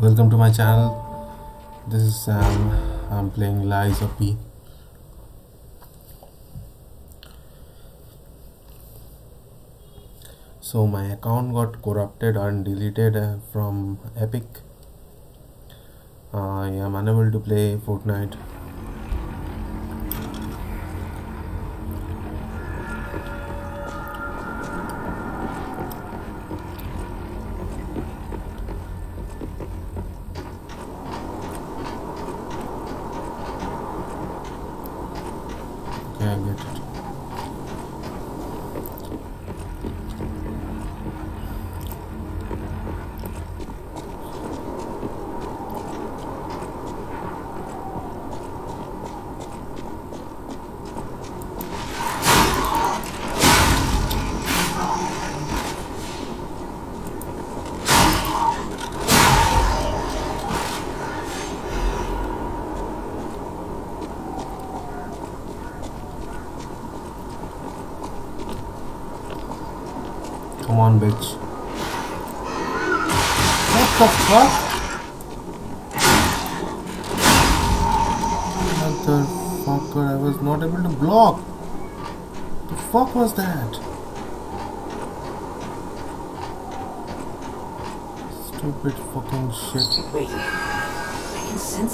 welcome to my channel. This is Sam. I'm playing Lies of P. So my account got corrupted and deleted from Epic. I am unable to play Fortnite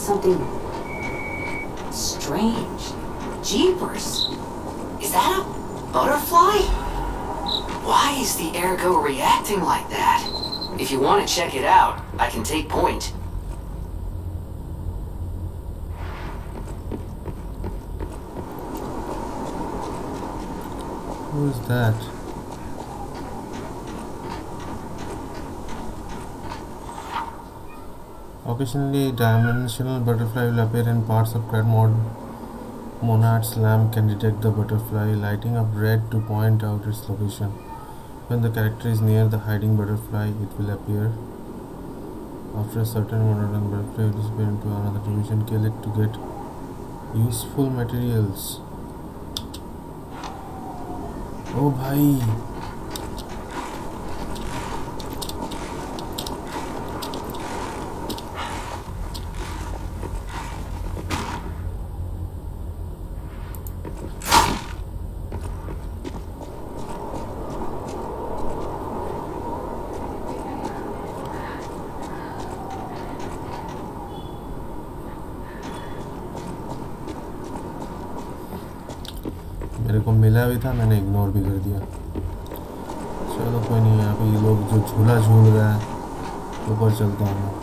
something strange. Jeepers! Is that a butterfly? Why is the ergo reacting like that? If you want to check it out, I can take point. Who is that? Additionally, dimensional butterfly will appear in parts of red mode. monads lamp can detect the butterfly, lighting up red to point out its location. When the character is near the hiding butterfly, it will appear. After a certain amount of butterfly will disappear into another dimension, kill it to get useful materials. Oh, bhai! ऊपर चलता हूँ।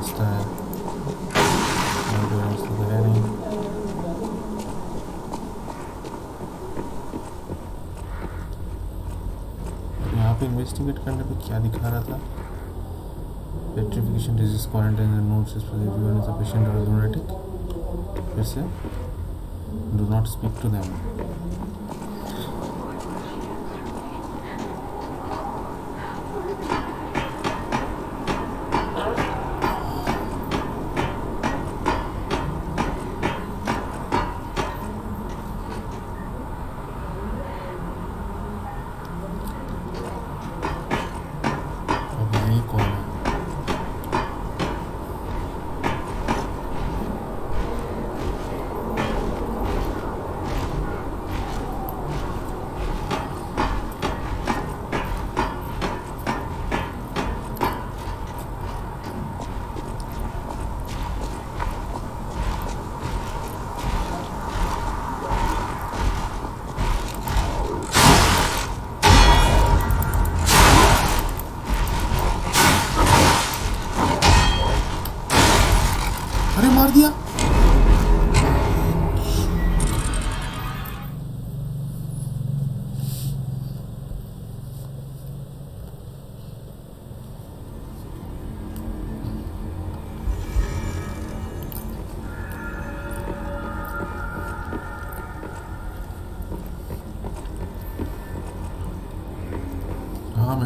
रास्ता नहीं यहाँ पे investigate करने पे क्या दिखा रहा था petrification disease quarantine and notes is for everyone is a patient और लूनेटिक फिर से do not speak to them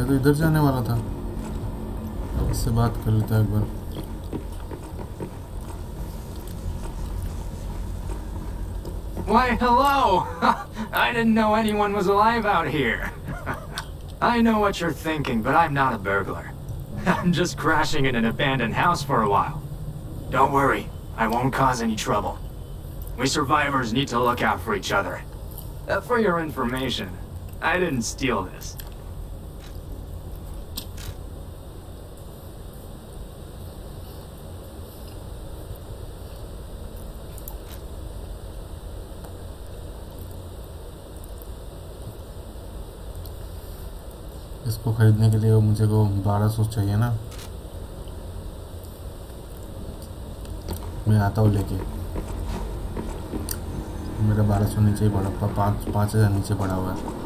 मैं तो इधर जाने वाला था अब इससे बात कर लेता एक बार Why, hello! I didn't know anyone was alive out here. I know what you're thinking, but I'm not a burglar. I'm just crashing in an abandoned house for a while. Don't worry, I won't cause any trouble. We survivors need to look out for each other. Uh, for your information, I didn't steal this. इसको खरीदने के लिए मुझे को बारह सौ चाहिए ना। मैं आता हूँ लेके। मेरा बारह सौ नीचे ही पड़ा पाँच पाँच हज़ार नीचे पड़ा हुआ है।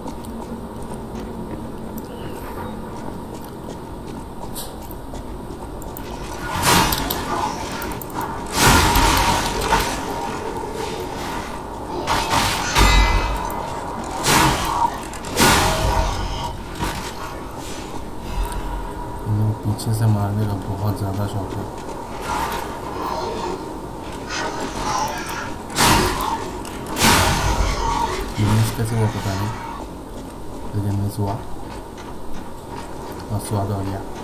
कैसे हुआ पता नहीं लेकिन मिस हुआ और स्वाद आ गया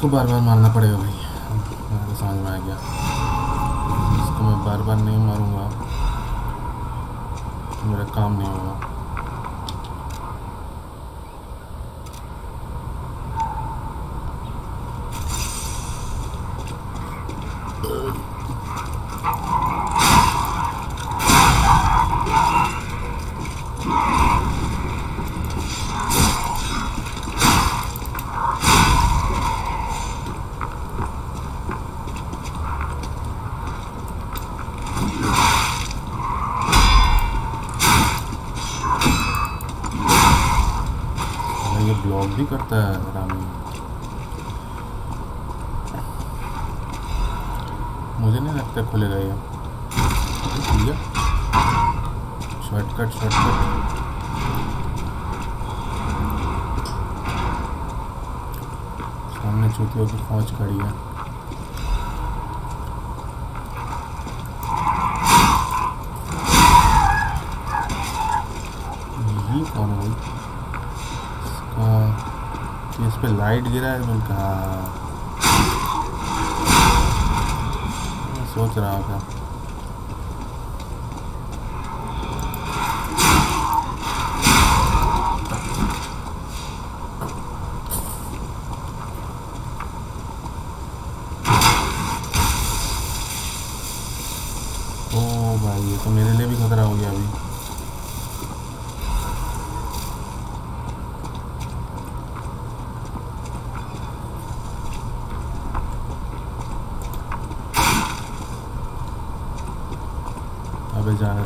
इसको बार बार मारना पड़ेगा भाई। मेरे समझ में आ गया। इसको मैं बार बार नहीं मारूँगा। मेरा काम नहीं होगा। लाइट गिरा है मैंने कहा। सोच रहा था। ओ भाई, ये तो मेरे लिए भी खतरा हो गया अभी।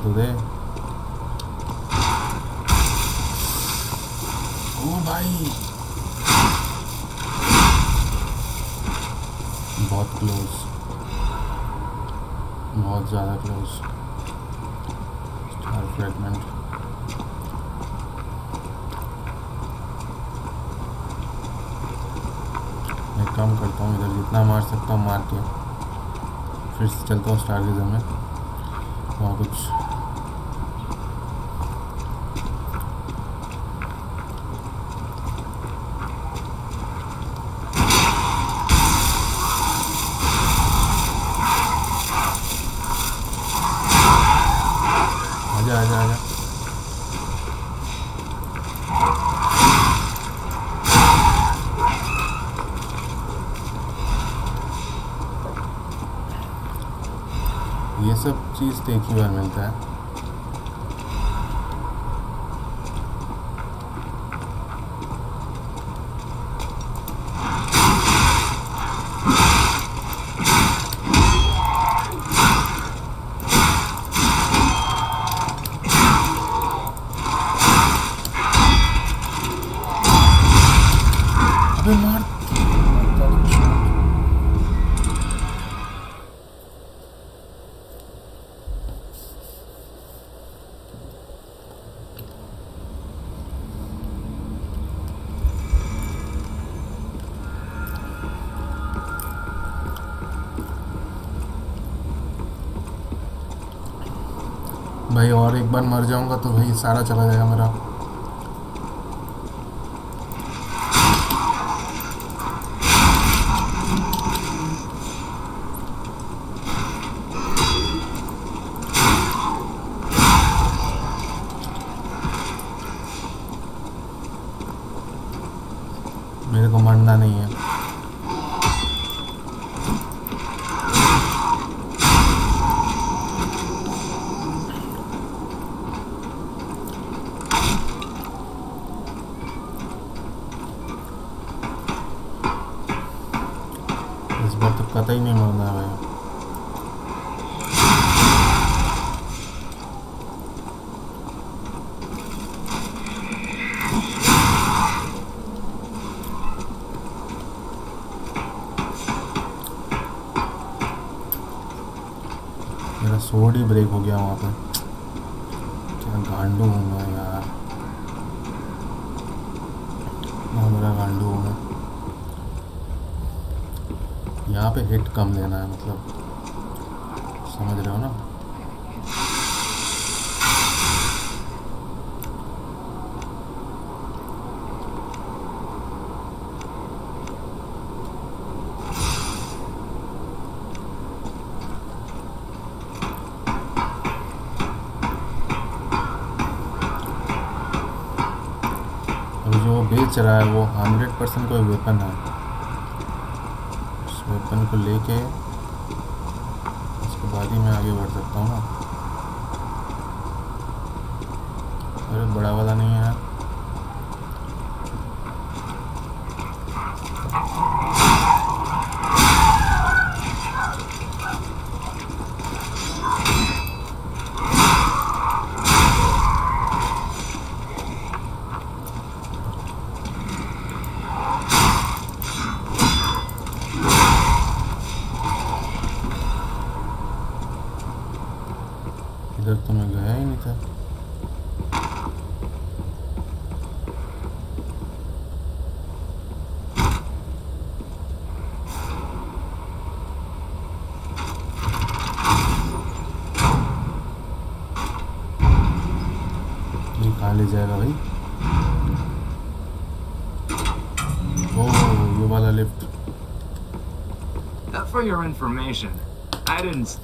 तो दे ओ भाई। बहुत क्लोज बहुत ज़्यादा क्लोज स्टार फ्रेगमेंट मैं कम करता हूँ इधर जितना मार सकता हूँ मार के। फिर से चलता हूँ स्टार गेजर में। वहाँ कुछ सब चीज़ तो एक ही बार मिलता है भाई और एक बार मर जाऊँगा तो भाई सारा चला जाएगा मेरा मेरे को मरना नहीं है इस बार तो कतई नहीं मरना है भाई मेरा सोड ही ब्रेक हो गया वहाँ पे क्या गांडू हूँ मैं यार ना मेरा गांडू हूँ मैं यहाँ पे हिट कम लेना है मतलब समझ रहे हो ना अभी रहा है वो हंड्रेड परसेंट कोई वेपन है। उस वेपन को लेके for your information, I didn't.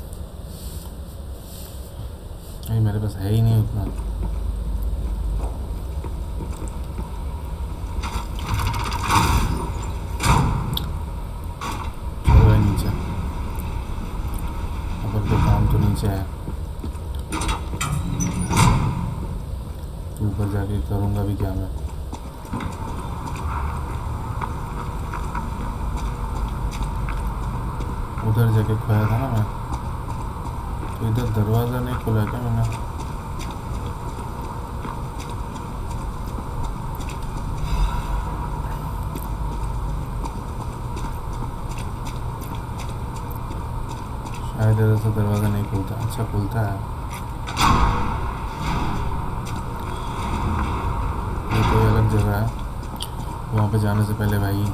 पे जाने से पहले भाई,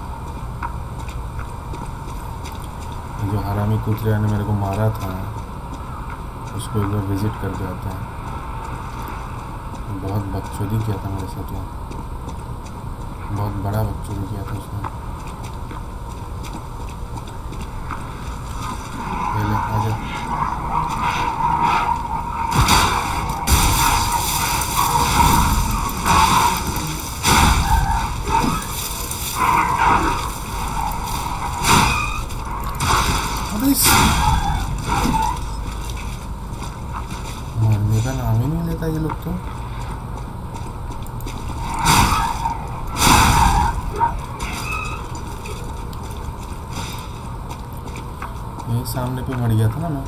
जो हरामी कुतरिया ने मेरे को मारा था, उसको एक बार विज़िट कर आते हैं। बहुत बकचोदी किया था मेरे साथ वो। बहुत बड़ा बकचोदी किया था उसने ले ले आजा इस- मरने का नाम ही। नहीं लेता ये लोग तो सामने पे मर गया था ना मैं।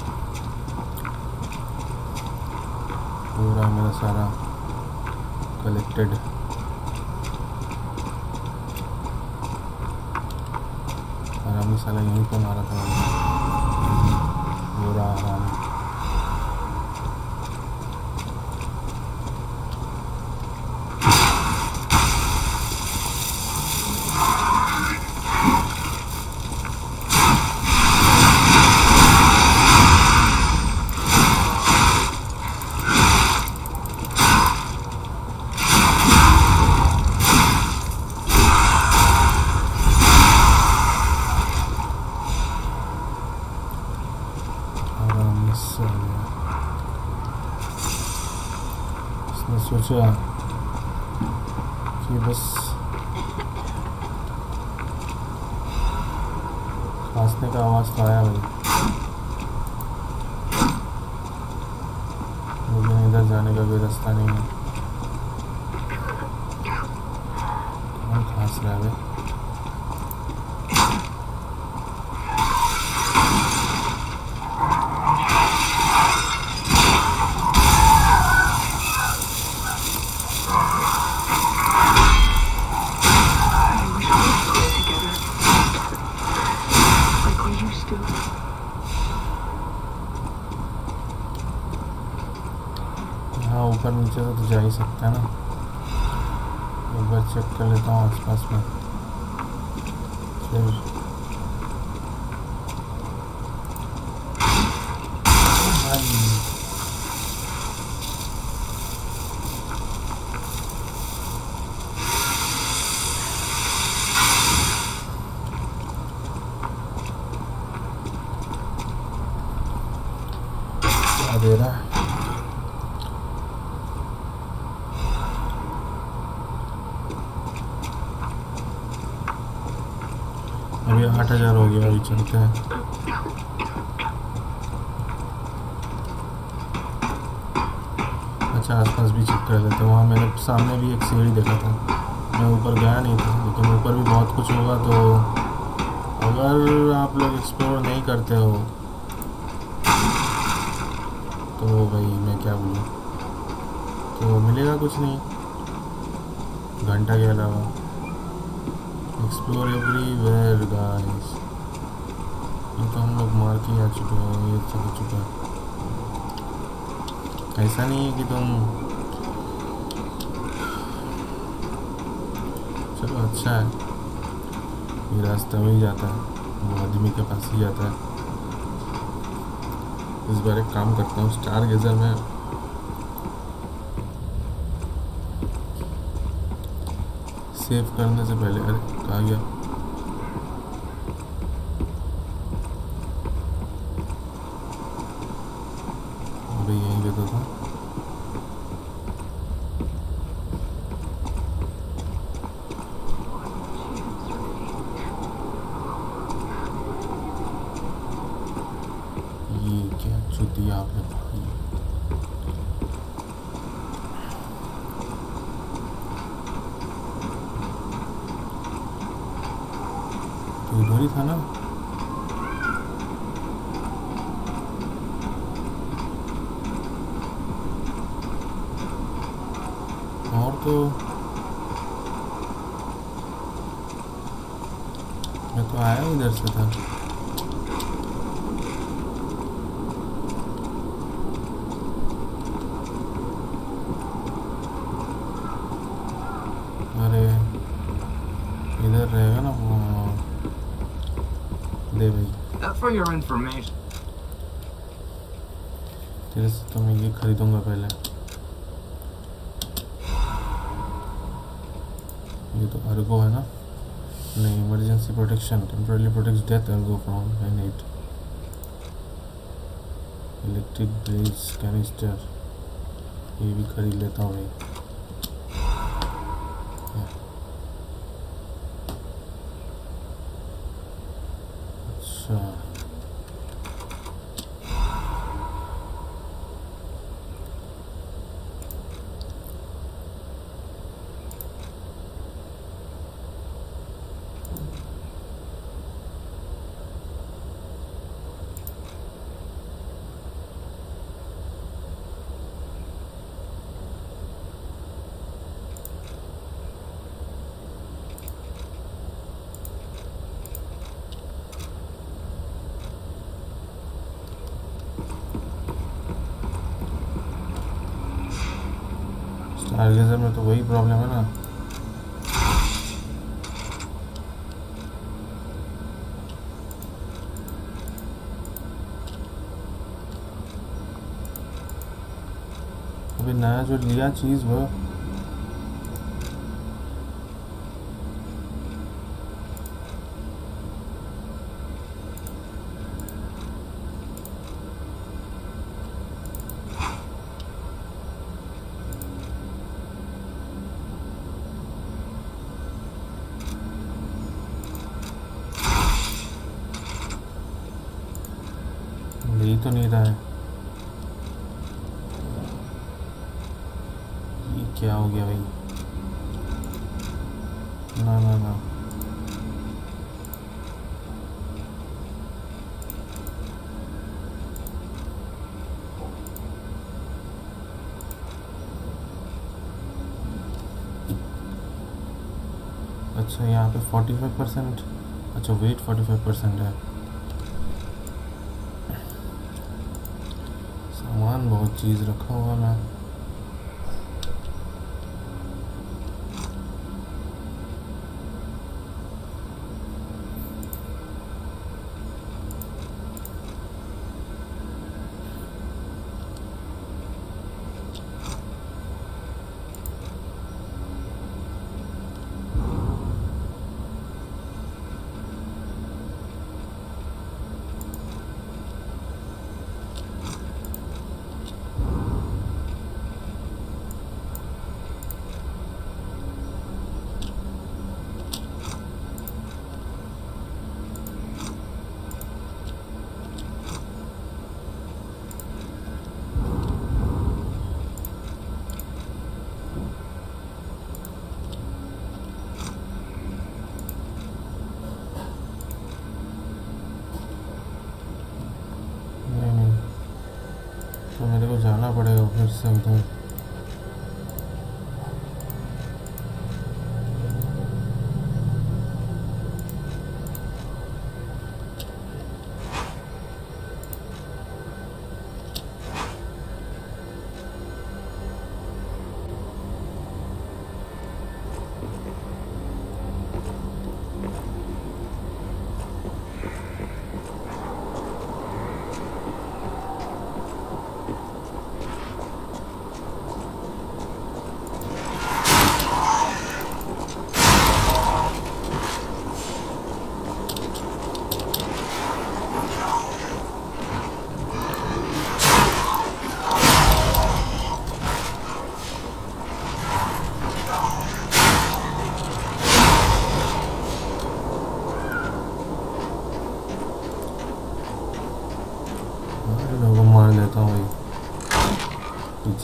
पूरा मेरा सारा कलेक्टेड हरामी साला यहीं पे मारा था। पूरा हरामी हरामी साला उसने सोचा कि बस खांसने का आवाज़ तो आया भाई लेकिन इधर जाने का कोई रास्ता नहीं है कौन खांस रहा है भाई I wish we could stay together. Like we used to. हाँ ऊपर नीचे से तो जा ही सकता है ना एक बार चेक कर लेता हूँ आसपास में फिर भाई, क्या दे रहा है अभी आठ हज़ार हो गया अभी चलते हैं। अच्छा आसपास भी चेक कर लेते हैं। वहाँ मैंने सामने भी एक सीढ़ी देखा था। मैं ऊपर गया नहीं था, लेकिन ऊपर भी बहुत कुछ होगा तो अगर आप लोग एक्सप्लोर नहीं करते हो तो भाई मैं क्या बोलूँ? तो मिलेगा कुछ नहीं। घंटा के अलावा। एक्सप्लोर एवरीवेयर गाइस ये तो हम लोग मार के आ चुके हैं, ये चल चुका है। ऐसा नहीं है कि तुम चलो अच्छा है। ये रास्ता में ही जाता है। वो आदमी के पास ही जाता है। इस बार एक काम करता हूँ, स्टार गेजर में सेव करने से पहले अरे कहा गया अबे यहीं पे तो था ये क्या चुतिया आपने भाई इधर ही था ना और तो मैं तो आया इधर से था अरे इधर रहेगा ना वो दे भाई for your information. तेरे से तो मैं ये खरीदूँगा पहले अर्गो है ना? नहीं emergency protection temporarily protect death ergo from an eight electric breeze canister ये भी खरीद लेता हूँ भाई अच्छा स्टारगेजर में तो वही प्रॉब्लम है ना अभी नया जो लिया चीज़ वो ले तो नहीं रहा है। ये क्या हो गया भाई? ना ना ना। अच्छा यहाँ पे 45 परसेंट अच्छा वेट 45 परसेंट है सामान बहुत चीज़ रखा हुआ मैं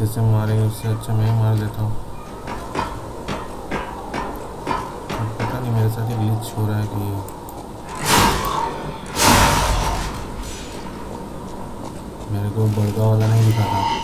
अच्छे से मारे, उससे अच्छा मैं मार देता हूँ। पता नहीं, मेरे साथ ही हो रहा है कि मेरे को बड़का वाला नहीं दिखा था।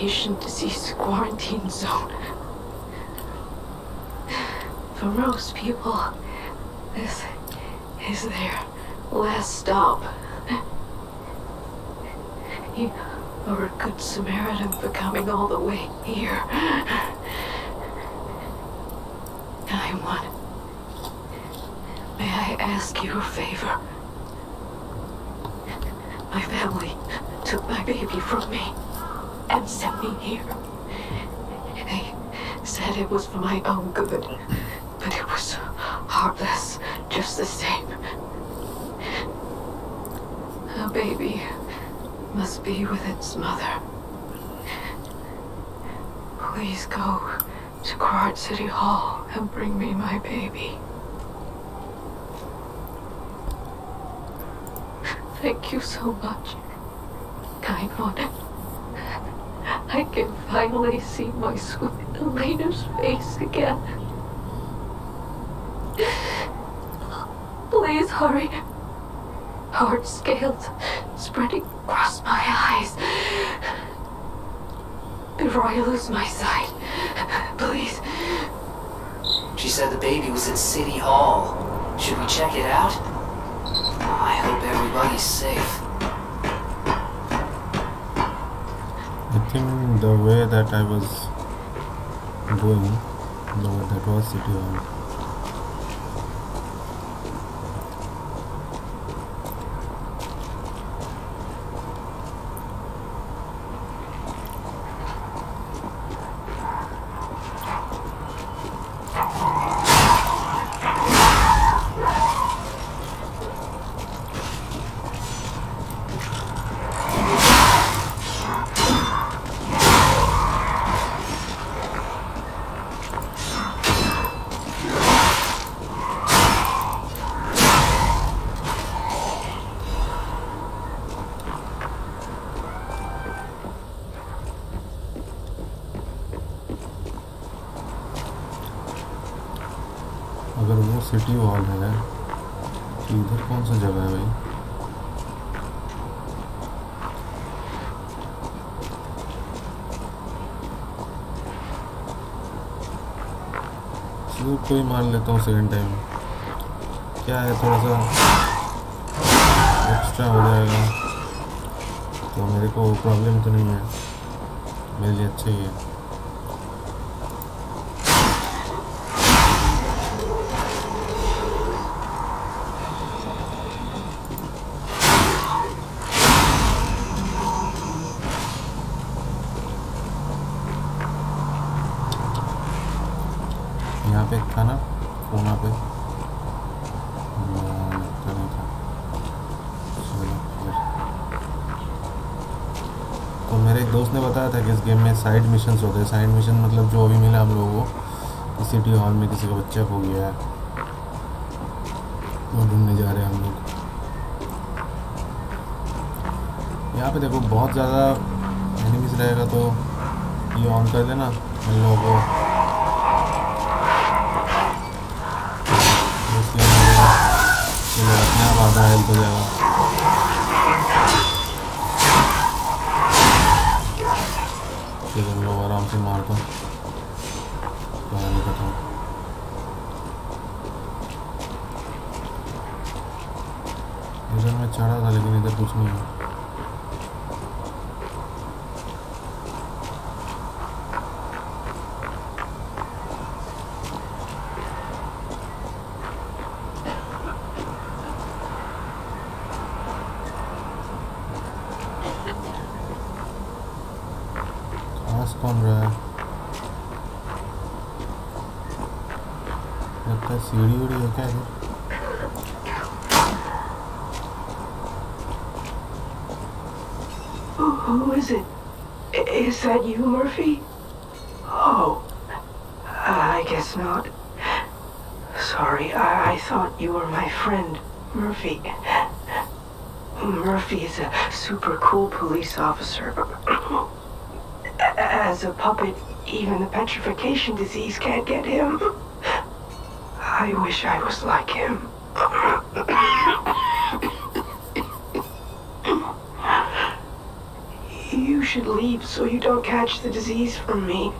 Petrification disease quarantine zone. For most people, this is their last stop. You are a good Samaritan for coming all the way here. I want. May I ask you a favor? My family took my baby from me and sent me here. They said it was for my own good, but it was heartless just the same. A baby must be with its mother. Please go to Quard City Hall and bring me my baby. Thank you so much, kind one. I can finally see my sweet Elena's face again. Please hurry. Hard scales spreading across my eyes. Before I lose my sight, please. She said the baby was at City Hall. Should we check it out? I hope everybody's safe. I the way that I was going, no, that was City um, चलो ही मार लेता हूँ second time क्या है थोड़ा सा extra हो जाएगा। तो मेरे को प्रॉब्लम तो नहीं है। मेरे लिए अच्छा ही है। साइड मिशंस होते हैं साइड मिशन मतलब जो अभी मिला हम लोगों को सिटी हॉल में किसी का बच्चा खो गया है। वो ढूँढने जा रहे हैं हम लोग। यहाँ पे देखो, बहुत ज़्यादा एनिमीज रहेगा तो ये ऑन कर देना इन लोगों को। अपने आप आधा हेल्प हो जाएगा। से मार दो इधर मैं चढ़ा था लेकिन इधर कुछ नहीं है thought you were my friend, Murphy. Murphy is a super cool police officer. As a puppet, even the petrification disease can't get him. I wish I was like him. You should leave so you don't catch the disease from me.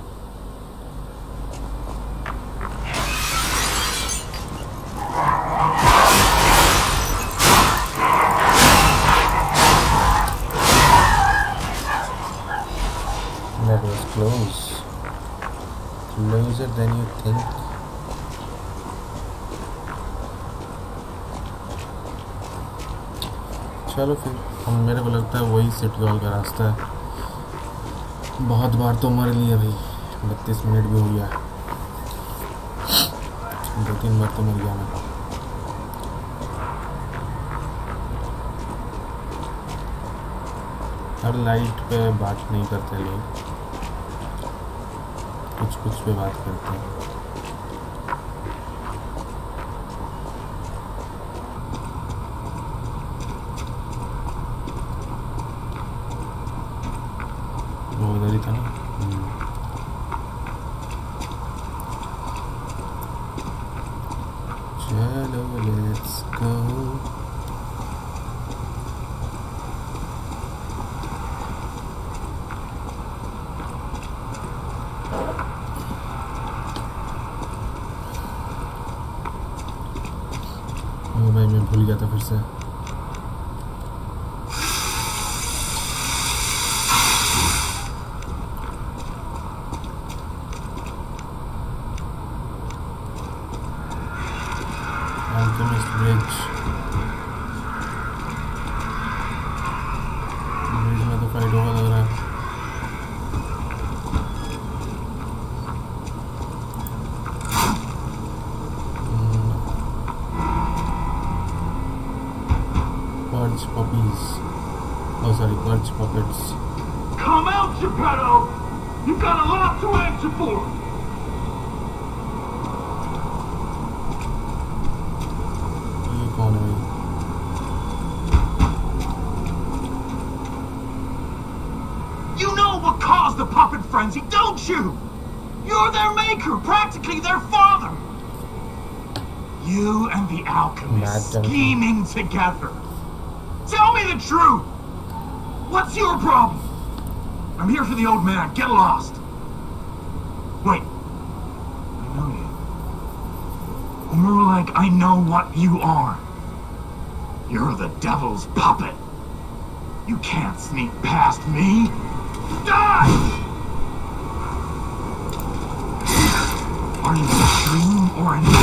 Than you think. चलो फिर, हम मेरे को लगता है वही city hall का रास्ता है। बहुत बार तो मर लिया भाई। बत्तीस मिनट भी हो गया। दो तीन बार तो मर गया मैं। हर लाइट पे बात नहीं करते लोग। कुछ कुछ पे बात करते हैं। फाइट होगा लग रहा है Purge puppies. Oh, sorry, purge puppets. Come out, Geppetto! You've got a lot to answer for! Their father! You and the alchemist scheming together. Tell me the truth! What's your problem? I'm here for the old man. Get lost. Wait. I know you. Or more like, I know what you are. You're the devil's puppet. You can't sneak past me. Die! boring.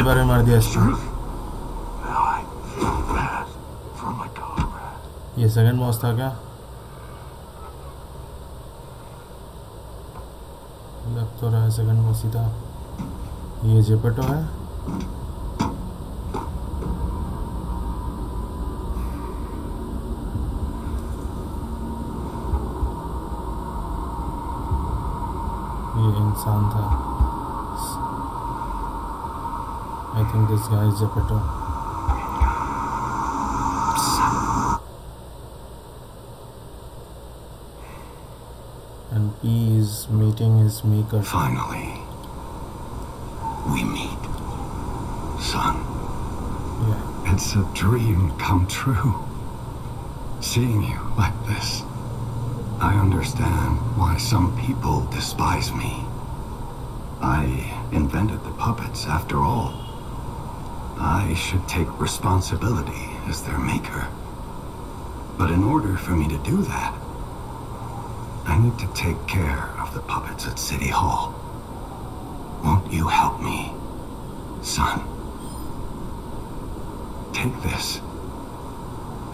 ही बार में मार दिया इसको. ये second boss था क्या? लग तो रहा है सेकंड बॉस ही था। ये जेपेटो है। ये इंसान था। I think this guy is Geppetto. And P is meeting his maker. Finally, we meet, son. Yeah. It's a dream come true. Seeing you like this, I understand why some people despise me. I invented the puppets after all. I should take responsibility as their maker. But in order for me to do that, I need to take care of the puppets at City Hall. Won't you help me, son? Take this.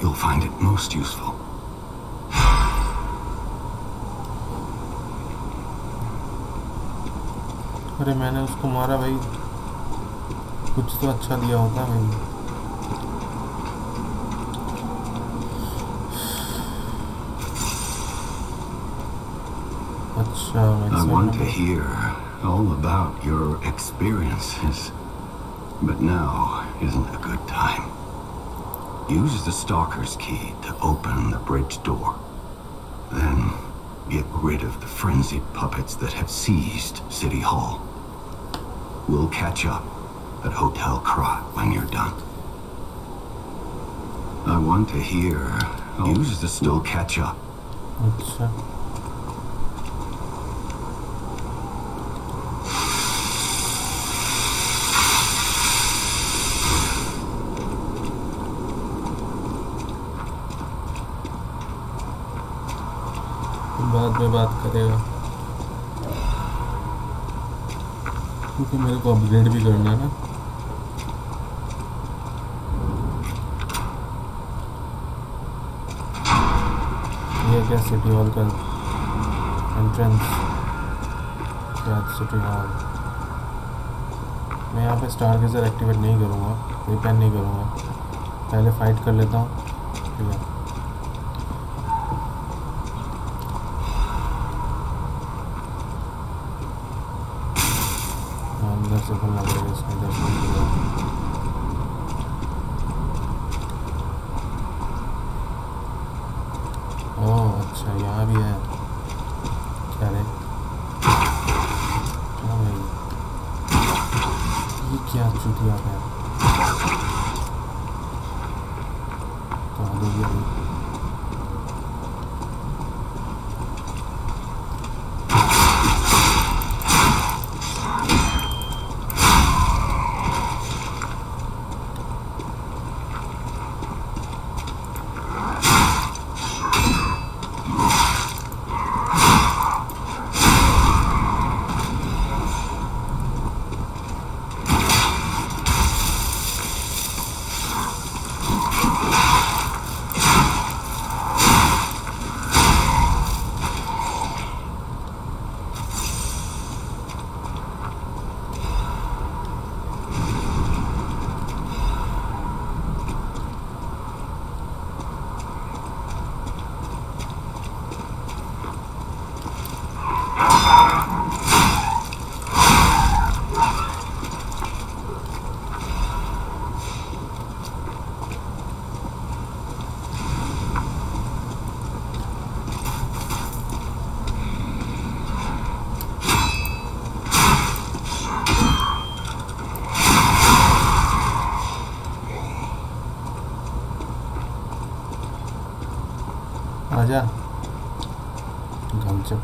You'll find it most useful. अरे मैंने उसको मारा भाई कुछ तो अच्छा दिया होगा भाई अच्छा I maximum want to number- hear all about your experiences. But now isn't a good time. Use the stalker's key to open the bridge door. Then get rid of the frenzied puppets that have seized City Hall. We'll catch up at Hotel Krat when you're done. I want to hear. Use the. We'll catch up. अच्छा बाद में बात करेगा क्योंकि मेरे को upgrade भी करना है ना। ये क्या सिटी हॉल का एंट्रेंस याद सिटी हॉल मैं यहाँ पे स्टार गेजर एक्टिवेट नहीं करूँगा रिपेन नहीं करूँगा। पहले फाइट कर लेता हूँ।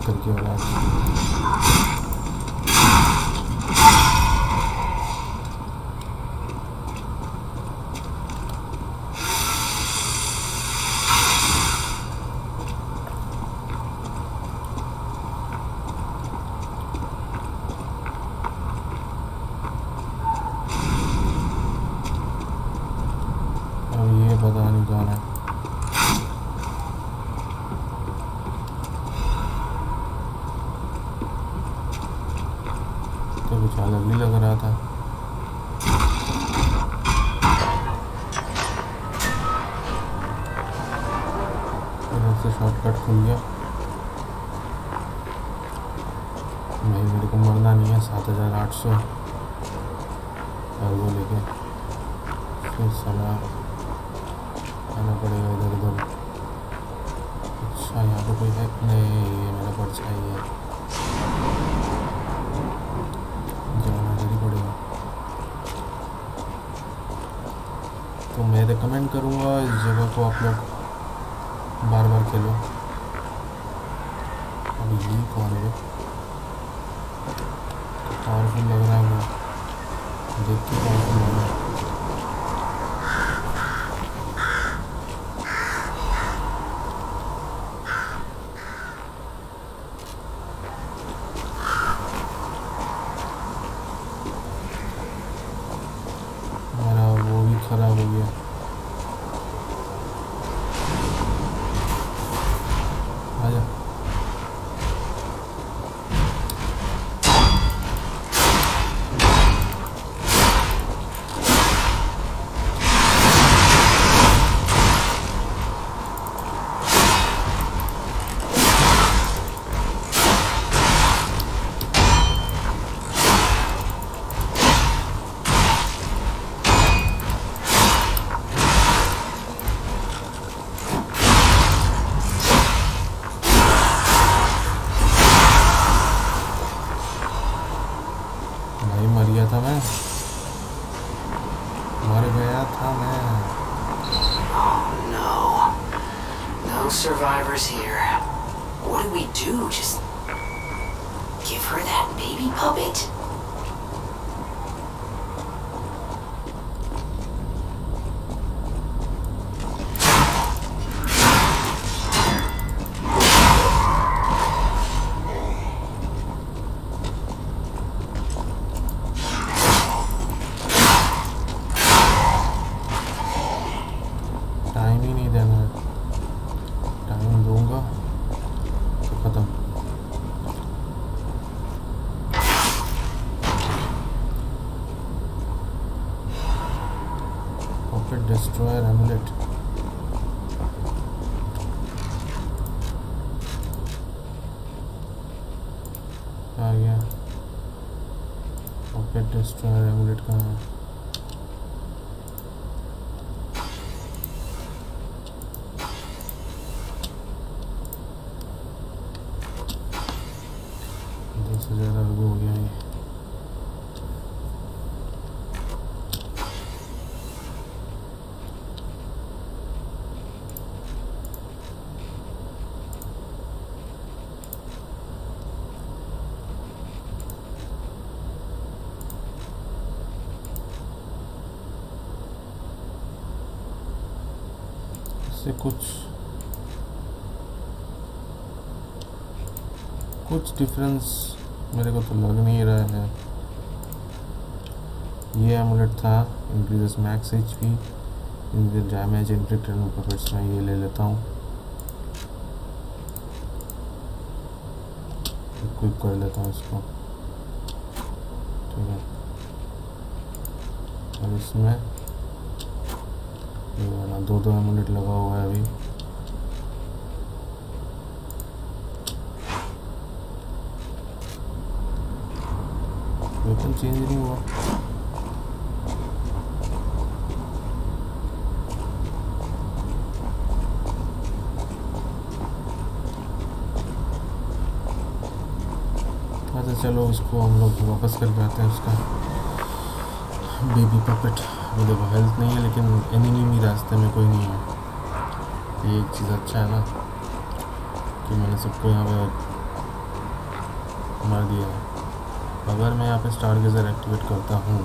черт его. रिकमेंड करूँगा इस जगह को आप लोग बार बार खेलो। अब ये कौन है? पावरफुल लग रहा है वो। देख के पावरफुल लग रहा है। खराब हो गया। इससे कुछ कुछ डिफरेंस मेरे को तो लग नहीं रहा है। ये एमुलेट था increases max H P increase damage inflict pockets में ये ले लेता हूँ। इक्विप कर लेता हूँ इसको। ठीक है। और इसमें दो दो एमुलेट लगा हुआ है अभी। वेपन चेंज नहीं हुआ। अच्छा चलो उसको हम लोग वापस कर पाते हैं उसका। बेबी पपेट वो देखो हेल्थ नहीं है, लेकिन एनिमी रास्ते में कोई नहीं है। ये एक चीज़ अच्छा है ना, कि मैंने सबको यहाँ पे मार दिया है। अगर मैं यहाँ पे स्टार गेजर एक्टिवेट करता हूँ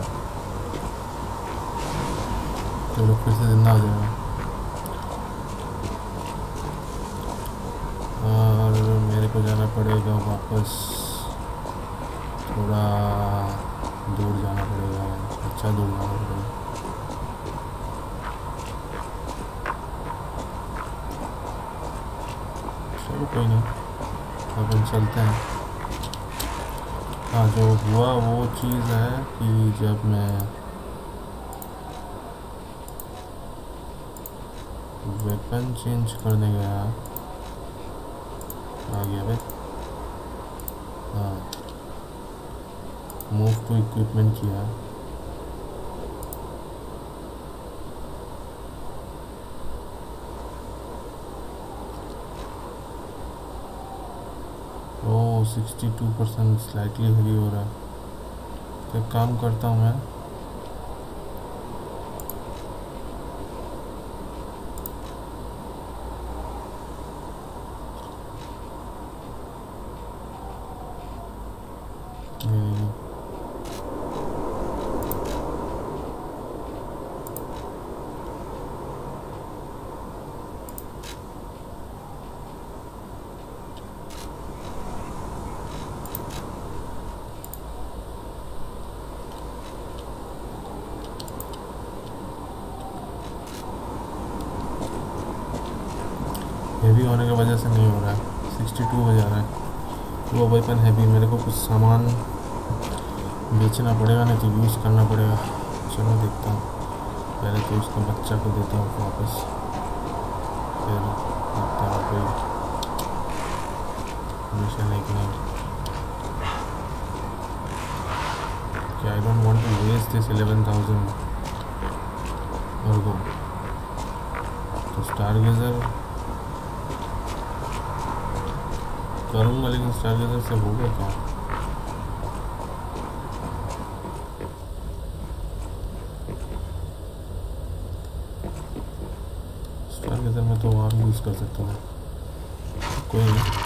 तो लोग फिर से ज़िंदा हो जाएगा। और मेरे को जाना पड़ेगा वापस। थोड़ा दूर जाना पड़ेगा। अच्छा दूर जाना पड़ेगा चलो कोई नहीं अपन चलते हैं। हाँ जो हुआ वो चीज़ है कि जब मैं वेपन चेंज करने गया। आ गया भाई हाँ। मूव टू इक्विपमेंट किया oh sixty two percent slightly हो रहा है। तो काम करता हूँ मैं ये हैवी होने की वजह से नहीं हो रहा है सिक्सटी टू हो जा रहा है वो वेपन हैवी मेरे को कुछ सामान बेचना पड़ेगा नहीं तो यूज़ करना पड़ेगा चलो देखता हूँ पहले तो उसको बच्चा को देता हूँ वापस फिर देखता हूँ कोई मिशन है कि नहीं कि I don't want to waste this eleven thousand और को तो स्टार गेजर करूँगा लेकिन स्टार गेजर से होगा क्या स्टार गेजर में तो और यूज़ कर सकता हूँ कोई नहीं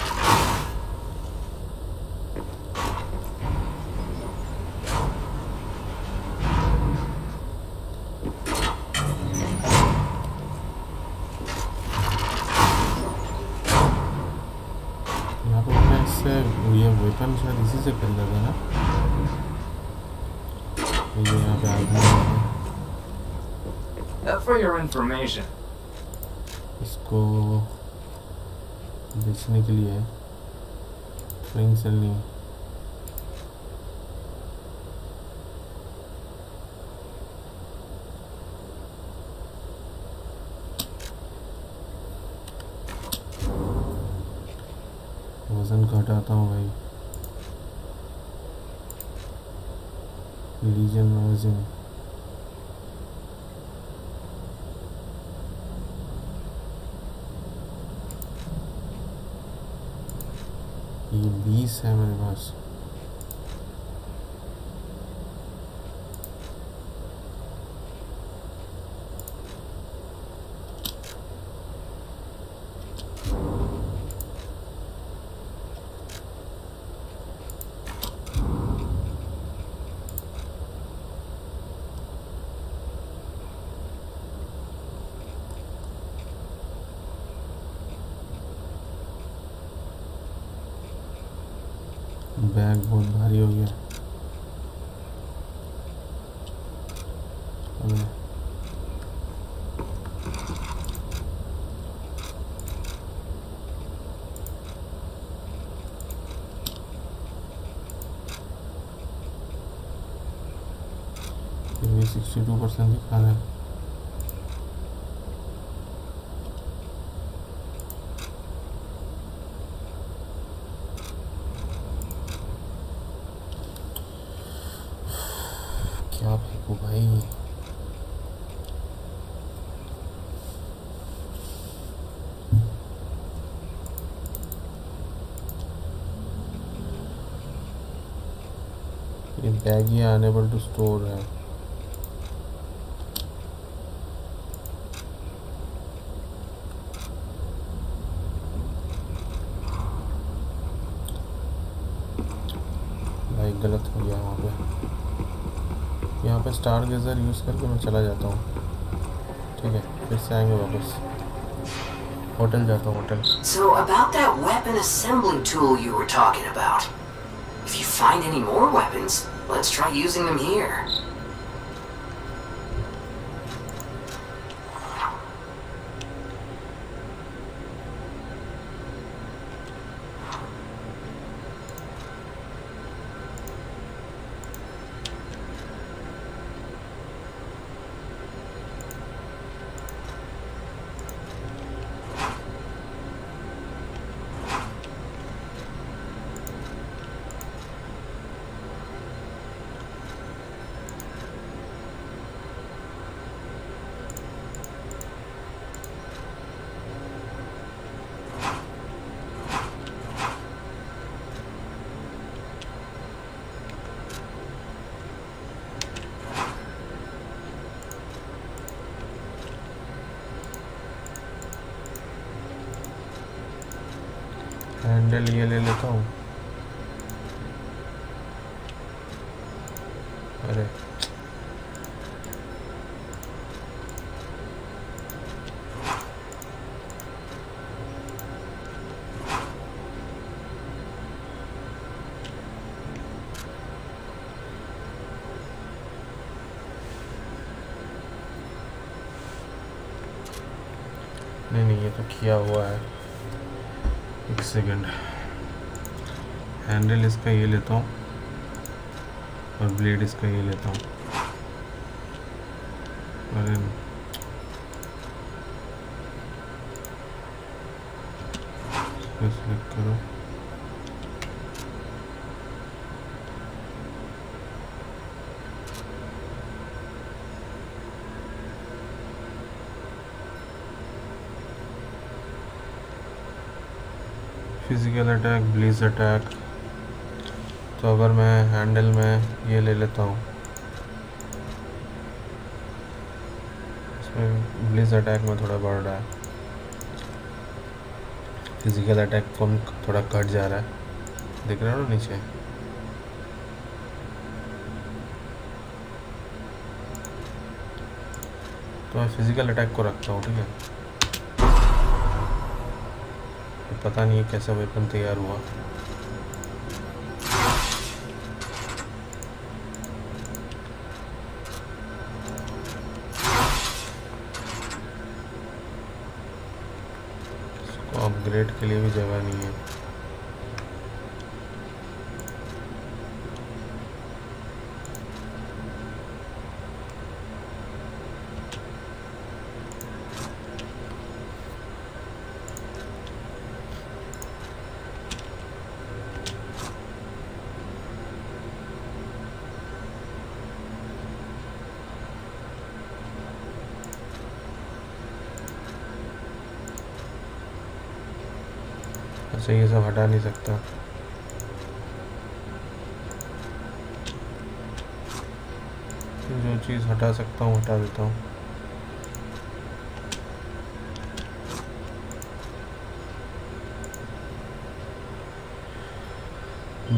यहाँ पे मैंने इससे ये वेपन शायद इसी से खरीदा था ना ये यहाँ पे आदमी है, Uh, for your information, इसको बेचने के लिए सेल नहीं वज़न घटाता हूँ भाई। लीजन मैगजीन ये बीस है मेरे पास बैग बहुत भारी हो गया अबे, फिर भी सिक्सटी टू परसेंट दिखा रहा है क्या फेंकू भाई ये बैग ही अनेबल टू स्टोर है भाई गलत हो गया वहाँ पे यहाँ पे स्टार गेजर यूज़ करके मैं चला जाता हूँ ठीक है फिर से आएँगे वापस होटल जाता हूँ hotel So, about that weapon assembly tool you were talking about. If you find any more weapons, let's try using them here. Handle ये ले लेता हूँ। अरे। नहीं नहीं, ये तो किया हुआ है। एक सेकंड। हैंडल इसका ये लेता हूँ और ब्लेड इसका ये लेता हूँ। अरे सिलेक्ट करो। फ़िज़िकल अटैक ब्लीज अटैक तो अगर मैं हैंडल में ये ले लेता हूँ। इसमें ब्लीज अटैक में थोड़ा बढ़ रहा है। फ़िज़िकल अटैक कम थोड़ा घट जा रहा है। दिख रहा है ना नीचे? तो मैं फ़िज़िकल अटैक को रखता हूँ, ठीक है? पता नहीं कैसा वेपन तैयार हुआ। अपग्रेड के लिए भी जगह नहीं है। अच्छा ये सब हटा नहीं सकता। जो चीज़ हटा सकता हूँ, हटा देता हूँ।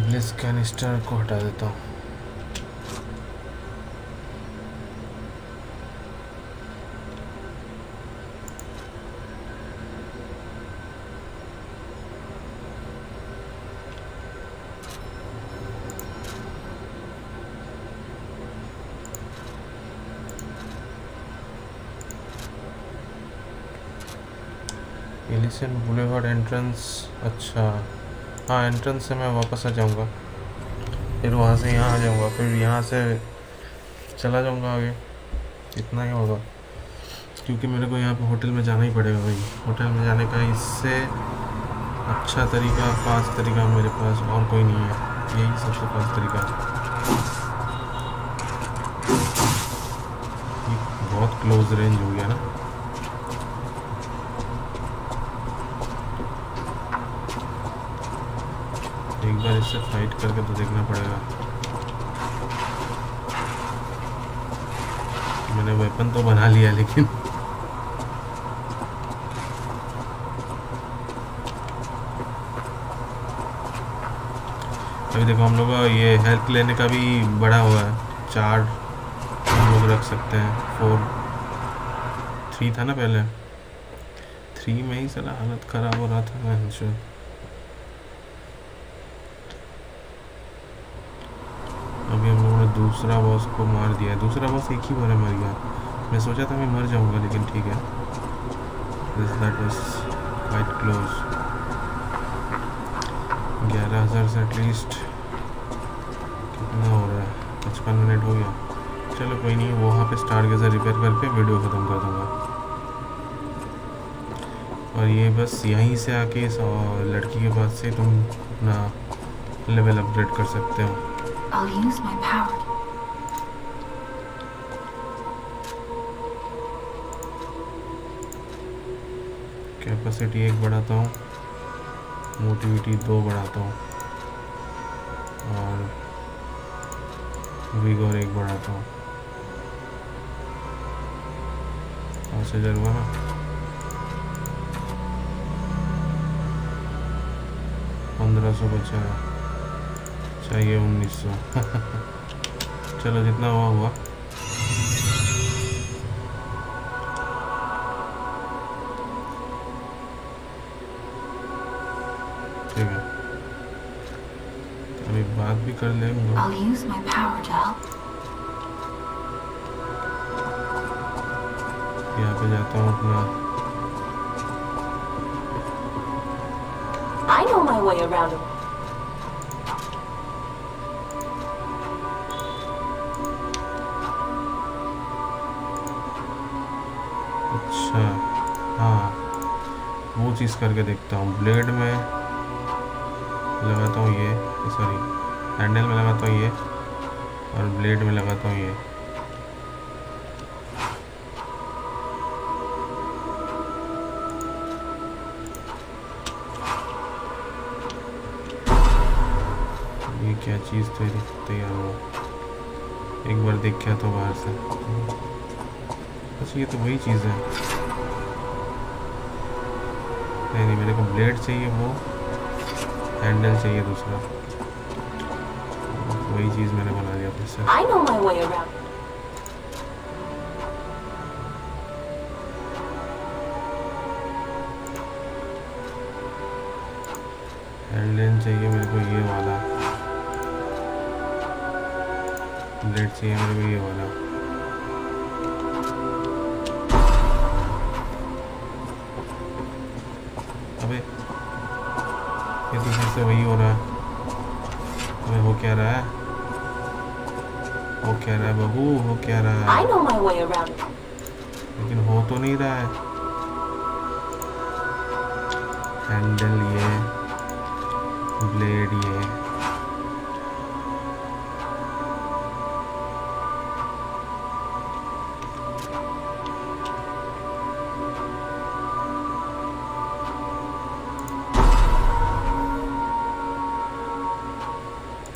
ब्लिस कैनिस्टर को हटा देता हूँ। एलिसन बुलेवार्ड एंट्रेंस अच्छा। हाँ एंट्रेंस से मैं वापस आ जाऊँगा। फिर वहाँ से यहाँ आ जाऊँगा। फिर यहाँ से चला जाऊँगा आगे। इतना ही होगा। क्योंकि मेरे को यहाँ पे होटल में जाना ही पड़ेगा भाई। होटल में जाने का इससे अच्छा तरीका, फास्ट तरीका मेरे पास और कोई नहीं है। यही सबसे फास्ट तरीका। ये बहुत क्लोज रेंज हो गया ना। बार इससे फाइट करके तो देखना पड़ेगा। मैंने वेपन तो बना लिया लेकिन। अभी देखो हम लोग ये हेल्प लेने का भी बड़ा हुआ है। चार हम लोग रख सकते हैं। फोर थ्री था ना पहले। थ्री में ही साला हालत ख़राब हो रहा था, मैं अभी हम लोगों ने दूसरा बॉस को मार दिया दूसरा बॉस एक ही बार मर गया। मैं सोचा था मैं मर जाऊँगा, लेकिन ठीक है। This that was quite close ग्यारह हज़ार से एटलीस्ट कितना हो रहा है? पचपन मिनट हो गया। चलो कोई नहीं वहाँ पे स्टार गेजर रिपेयर करके वीडियो ख़त्म कर दूँगा। और ये बस यहीं से आके इस लड़की के पास से तुम अपना लेवल अपग्रेड कर सकते हो। I'll use my power. Capacity एक बढ़ाता हूँ। मोटिविटी दो बढ़ाता हूँ। और विगोर एक बढ़ाता हूँ। पाँच हज़ार हुआ ना। पंद्रह सौ बचा चाहिए उन्नीस सौ। चलो जितना हुआ हुआ। बात भी कर ले लोग. यहाँ पे जाता हूँ अपना I know my way around. अच्छा हाँ वो चीज़ करके देखता हूँ ब्लेड में लगाता हूँ ये सॉरी हैंडल में लगाता हूँ ये और ब्लेड में लगाता हूँ ये। ये क्या चीज़ तो तैयार हुआ। एक बार देख तो बाहर से। अच्छा ये तो वही चीज़ है। नहीं नहीं, मेरे को ब्लेड चाहिए वो, हैंडल चाहिए दूसरा। वही चीज़ मैंने बना दिया फिर से। I know my way around. Handle चाहिए मेरे को ये वाला। ब्लेड चाहिए मेरे को ये वाला। अबे ये तो फिर से वही हो रहा है। अबे हो क्या रहा है? हो क्या रहा है बहू हो क्या रहा है. लेकिन हो तो नहीं रहा है। हैंडल ये ब्लेड ये।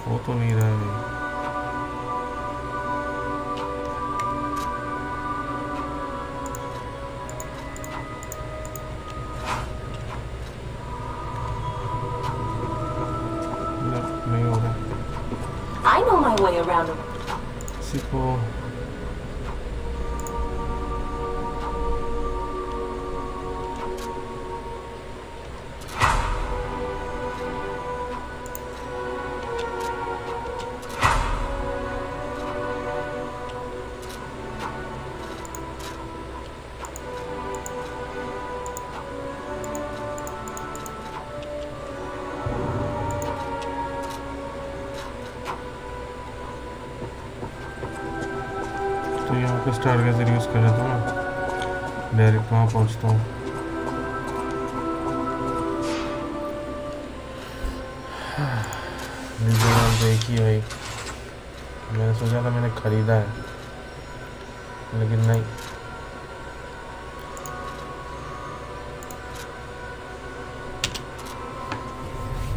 हो तो नहीं रहा है। way around them. ही भाई। मैंने सोचा था मैंने ख़रीदा है, लेकिन नहीं।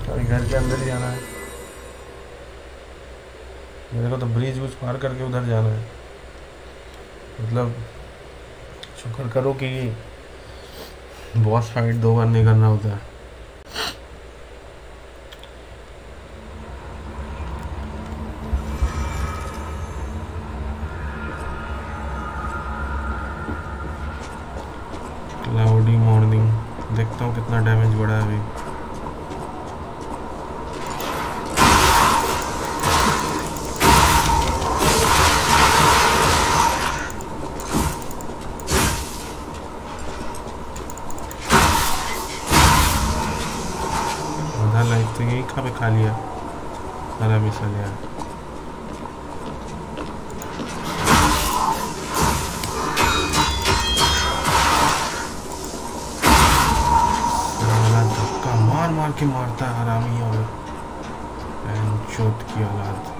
अभी घर के अंदर ही जाना है। मेरे को तो ब्रिज कुछ पार करके उधर जाना है। मतलब शुक्र करो कि बॉस फाइट दो बार नहीं करना होता है। आधा लाइफ तो यही खा खा लिया। सारा मिसा लिया मार मार के मारता है, हरामी और चोट की औलाद।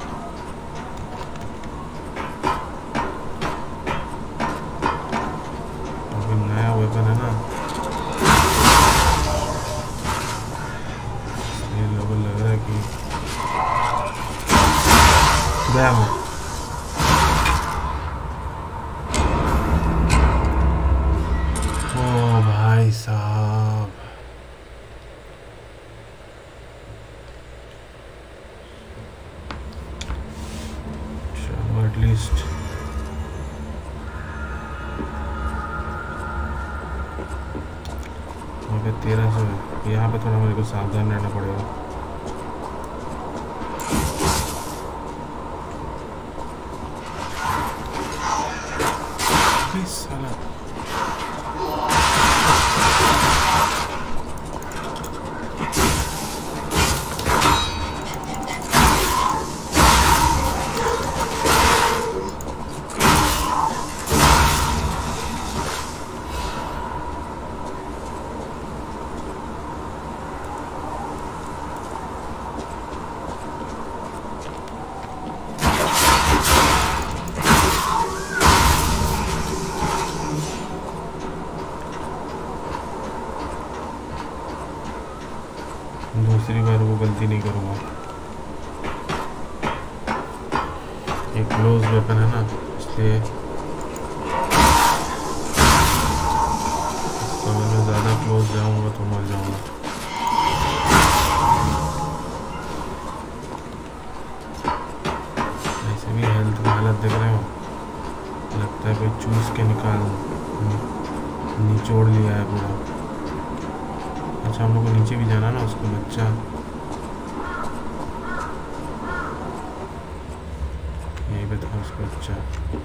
गलती नहीं करूँगा। ये क्लोज वेपन है ना, इसलिए ज़्यादा क्लोज जाऊँगा तो मर जाऊँगा। ऐसे भी हेल्थ का हालत देख रहे हो? लगता है कोई चूस के निकाल निचोड़ लिया है पूरा। अच्छा हम लोग को नीचे भी जाना ना, उसको बच्चा यहीं पे था उसका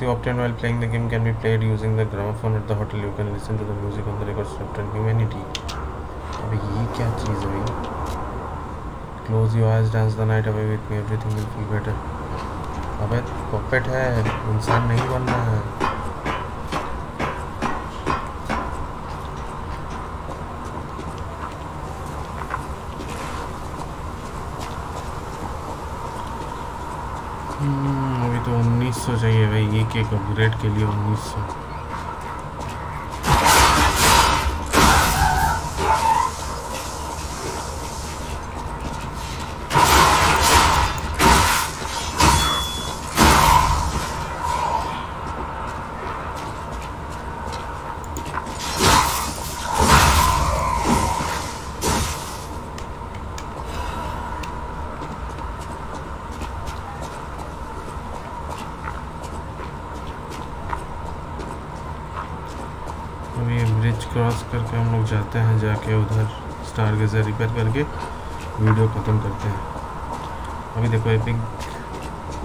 Records you obtain while playing the game can be played using the gramophone at the hotel. You can listen to the music on the records of humanity. अबे ये क्या चीज़ है भाई Close your eyes, dance the night away with me, everything will feel better. अबे puppet है इंसान नहीं बनना है अभी सौ 1900 चाहिए भाई एक एक अपग्रेड के लिए 1900 अभी स्टार गेजर रिपेयर करके वीडियो ख़त्म करते हैं। अभी देखो एपिक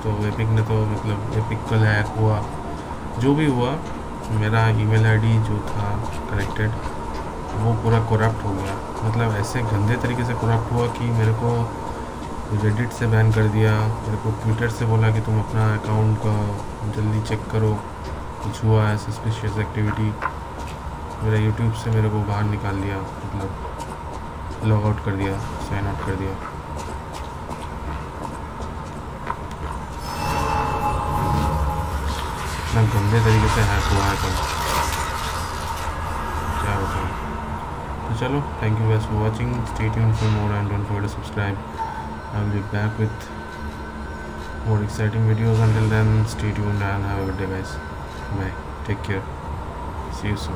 तो एपिक ने तो मतलब एपिक कल हैक हुआ। जो भी हुआ, मेरा ईमेल आईडी जो था कनेक्टेड वो पूरा करप्ट हो गया। मतलब ऐसे गंदे तरीके से करप्ट हुआ कि मेरे को रेडिट से बैन कर दिया, मेरे को ट्विटर से बोला कि तुम अपना अकाउंट का जल्दी चेक करो। कुछ हुआ है सस्पिशियस एक्टिविटी मेरा यूट्यूब से मेरे को बाहर निकाल दिया मतलब लॉग आउट कर दिया साइन आउट कर दिया। इतना गंदे तरीके से हैक हुआ है कल क्या होता तो चलो thank you waste for watching stay यून for more and don't forget subscribe I will be back with more exciting videos until then state यून and have a good day guys bye take care see you so